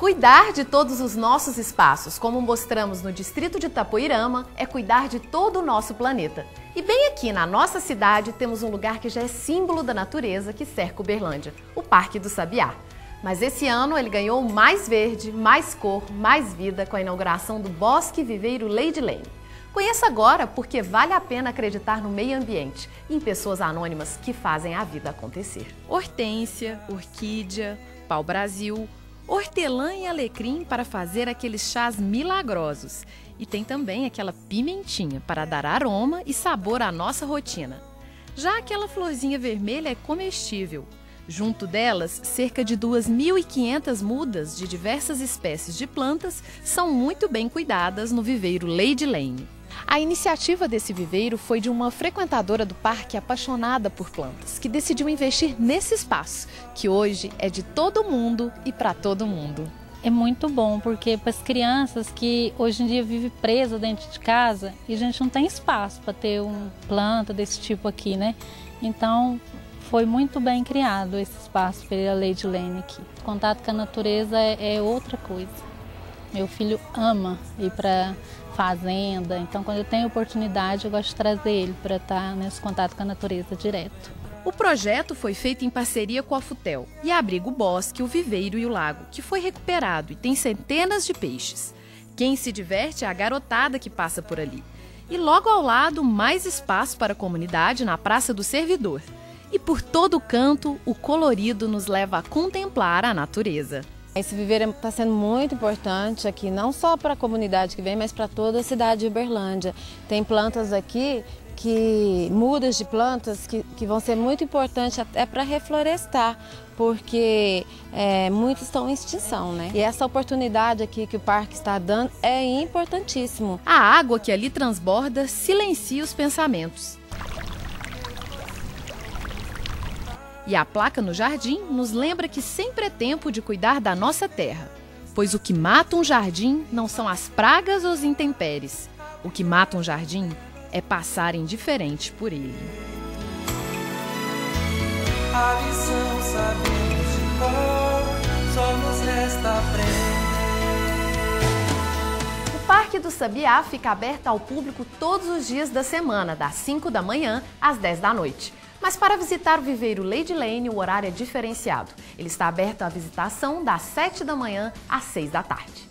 Cuidar de todos os nossos espaços, como mostramos no distrito de Tapoirama, é cuidar de todo o nosso planeta. E bem aqui na nossa cidade temos um lugar que já é símbolo da natureza que cerca Uberlândia, o Parque do Sabiá. Mas esse ano ele ganhou mais verde, mais cor, mais vida com a inauguração do Bosque Viveiro Lady Lane. Conheça agora porque vale a pena acreditar no meio ambiente e em pessoas anônimas que fazem a vida acontecer. Hortência, orquídea, pau-brasil, hortelã e alecrim para fazer aqueles chás milagrosos. E tem também aquela pimentinha para dar aroma e sabor à nossa rotina. Já aquela florzinha vermelha é comestível. Junto delas, cerca de 2.500 mudas de diversas espécies de plantas são muito bem cuidadas no viveiro Lady Lane. A iniciativa desse viveiro foi de uma frequentadora do parque apaixonada por plantas, que decidiu investir nesse espaço, que hoje é de todo mundo e para todo mundo. É muito bom, porque para as crianças que hoje em dia vivem presas dentro de casa e a gente não tem espaço para ter uma planta desse tipo aqui, né? Então foi muito bem criado esse espaço pela Lady Lane aqui. O contato com a natureza é, é outra coisa. Meu filho ama ir para fazenda, então quando eu tenho oportunidade eu gosto de trazer ele para estar nesse contato com a natureza direto. O projeto foi feito em parceria com a Futel e abriga o bosque, o viveiro e o lago, que foi recuperado e tem centenas de peixes. Quem se diverte é a garotada que passa por ali. E logo ao lado, mais espaço para a comunidade na Praça do Servidor. E por todo canto, o colorido nos leva a contemplar a natureza. Esse viveiro está sendo muito importante aqui, não só para a comunidade que vem, mas para toda a cidade de Uberlândia. Tem plantas aqui que mudas de plantas que, que vão ser muito importantes até para reflorestar, porque é, muitos estão em extinção, né? E essa oportunidade aqui que o parque está dando é importantíssimo. A água que ali transborda silencia os pensamentos. E a placa no jardim nos lembra que sempre é tempo de cuidar da nossa terra, pois o que mata um jardim não são as pragas ou os intempéries. O que mata um jardim é passar indiferente por ele. A lição sabemos de cor, só nos resta aprender. O Parque do Sabiá fica aberto ao público todos os dias da semana, das 5 da manhã às 10 da noite. Mas para visitar o viveiro Lady Lane, o horário é diferenciado. Ele está aberto à visitação das 7 da manhã às 6 da tarde.